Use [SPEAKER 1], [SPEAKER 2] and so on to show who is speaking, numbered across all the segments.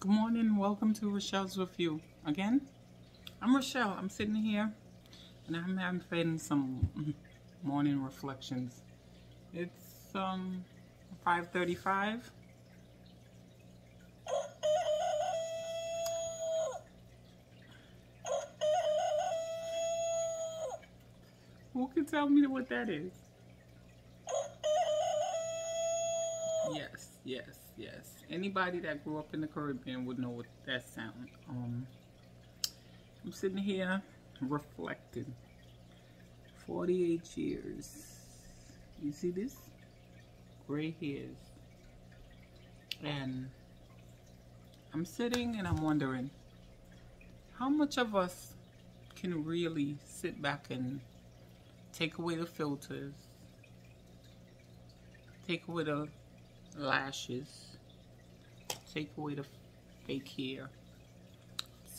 [SPEAKER 1] Good morning. Welcome to Richelle's With You. Again, I'm Rochelle. I'm sitting here and I'm having some morning reflections. It's um 5:35. Who can tell me what that is? Yes, yes. Anybody that grew up in the Caribbean would know what that sound. Um, I'm sitting here reflecting. 48 years. You see this? Gray hairs. And I'm sitting and I'm wondering how much of us can really sit back and take away the filters, take away the lashes, take away the fake hair,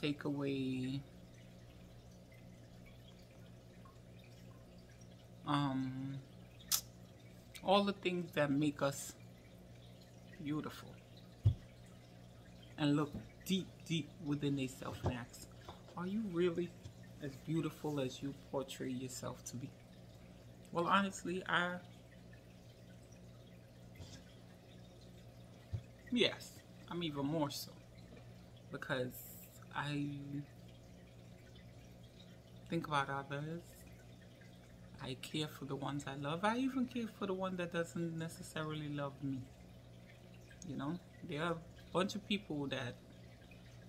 [SPEAKER 1] take away um, all the things that make us beautiful. And look deep, deep within and ask, are you really as beautiful as you portray yourself to be? Well, honestly, I Yes, I'm even more so because I think about others. I care for the ones I love. I even care for the one that doesn't necessarily love me. You know, there are a bunch of people that,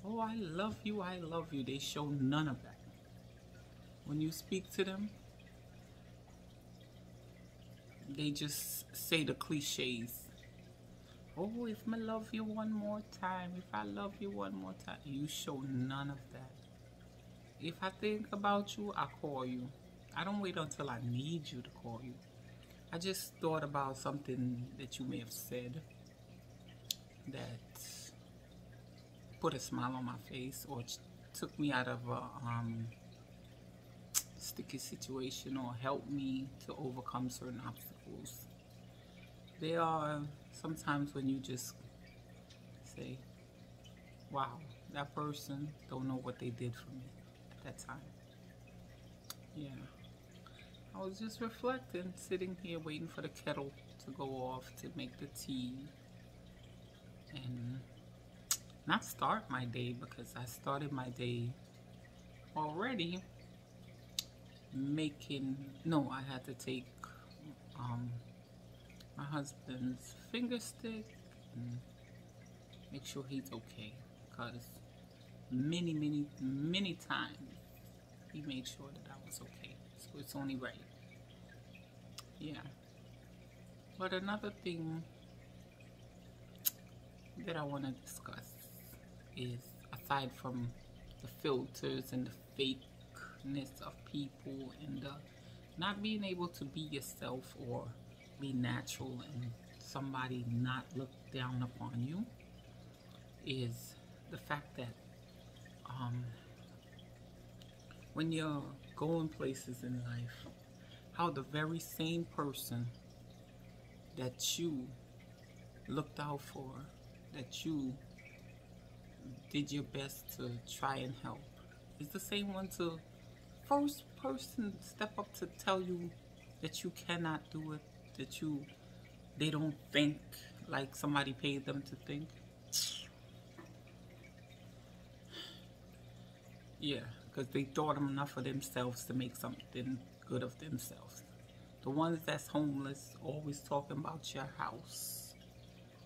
[SPEAKER 1] oh, I love you, I love you. They show none of that. When you speak to them, they just say the cliches oh, if I love you one more time, if I love you one more time, you show none of that. If I think about you, I call you. I don't wait until I need you to call you. I just thought about something that you may have said that put a smile on my face or took me out of a um, sticky situation or helped me to overcome certain obstacles. There are sometimes when you just say, wow, that person don't know what they did for me at that time. Yeah. I was just reflecting, sitting here waiting for the kettle to go off to make the tea and not start my day because I started my day already making, no, I had to take um, my husband's finger stick. Make sure he's okay because many many many times he made sure that I was okay. So it's only right. Yeah. But another thing that I want to discuss is aside from the filters and the fakeness of people and the not being able to be yourself or be natural and somebody not look down upon you is the fact that um, when you're going places in life, how the very same person that you looked out for, that you did your best to try and help, is the same one to first person step up to tell you that you cannot do it, that you they don't think like somebody paid them to think. Yeah, because they thought enough of themselves to make something good of themselves. The ones that's homeless always talking about your house.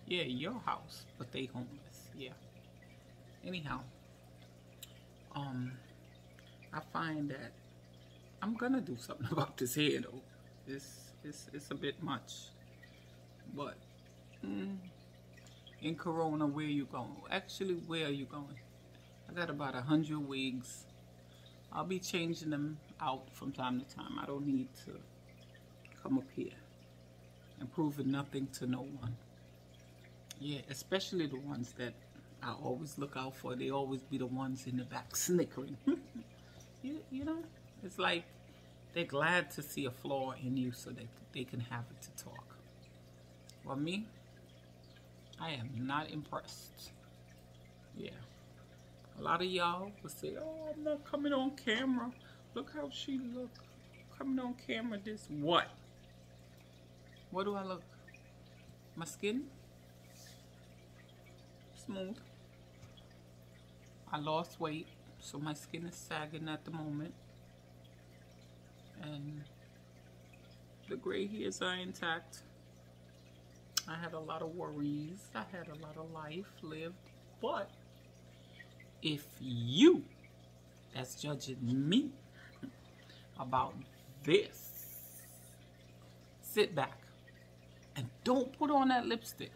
[SPEAKER 1] Yeah, your house, but they homeless. Yeah. Anyhow, um, I find that I'm gonna do something about this hair though. It's it's it's a bit much. But mm, in Corona, where you going? Actually, where are you going? I got about a hundred wigs. I'll be changing them out from time to time. I don't need to come up here and proving nothing to no one. Yeah, especially the ones that I always look out for. They always be the ones in the back snickering. you, you know, it's like they're glad to see a flaw in you so that they can have it to talk. Well, me, I am not impressed. Yeah. A lot of y'all will say, oh, I'm not coming on camera. Look how she look. Coming on camera, this what? What do I look? My skin? Smooth. I lost weight, so my skin is sagging at the moment. And the gray hairs are intact. I had a lot of worries. I had a lot of life lived. But if you that's judging me about this, sit back and don't put on that lipstick.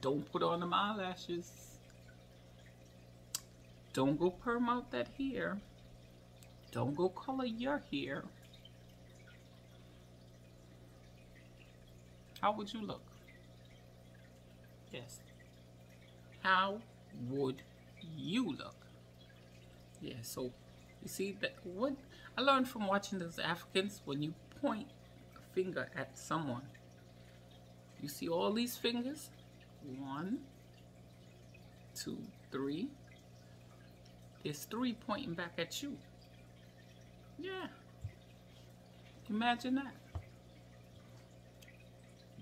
[SPEAKER 1] Don't put on them eyelashes. Don't go perm out that hair. Don't go color your hair. How would you look? Yes. How would you look? Yeah, so you see that what I learned from watching those Africans when you point a finger at someone, you see all these fingers? One, two, three. There's three pointing back at you. Yeah. Imagine that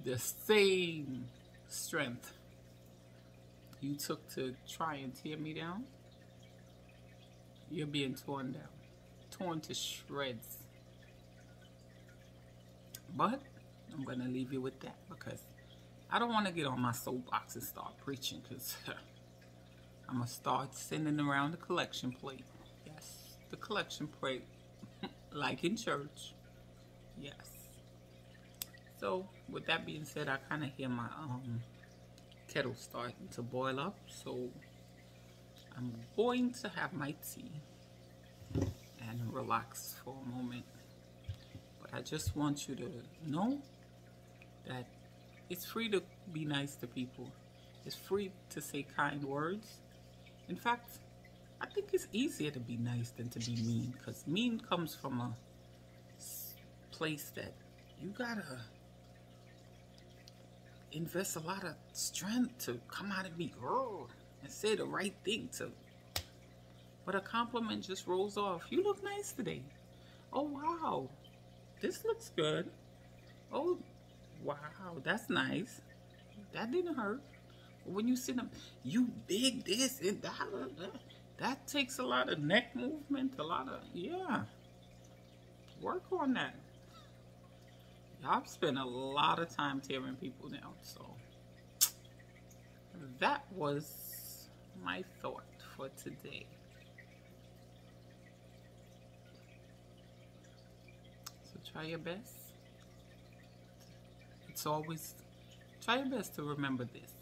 [SPEAKER 1] the same strength you took to try and tear me down, you're being torn down, torn to shreds. But I'm going to leave you with that because I don't want to get on my soapbox and start preaching because I'm going to start sending around the collection plate. Yes, the collection plate, like in church. Yes. So with that being said, I kind of hear my um, kettle starting to boil up. So I'm going to have my tea and relax for a moment. But I just want you to know that it's free to be nice to people. It's free to say kind words. In fact, I think it's easier to be nice than to be mean because mean comes from a place that you gotta invest a lot of strength to come out and be girl and say the right thing to but a compliment just rolls off. You look nice today. Oh wow. This looks good. Oh wow. That's nice. That didn't hurt. When you sit up you big this and that that takes a lot of neck movement a lot of yeah work on that I've spent a lot of time tearing people down, so that was my thought for today. So try your best. It's always, try your best to remember this.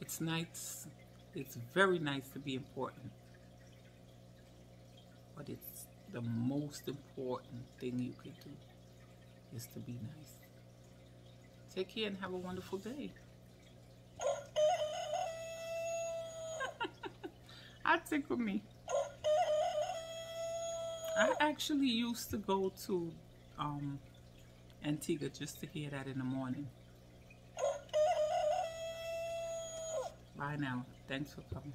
[SPEAKER 1] It's nice, it's very nice to be important, but it's the most important thing you could do is to be nice. Take care and have a wonderful day. I tickle me. I actually used to go to um, Antigua just to hear that in the morning. Bye now. Thanks for coming.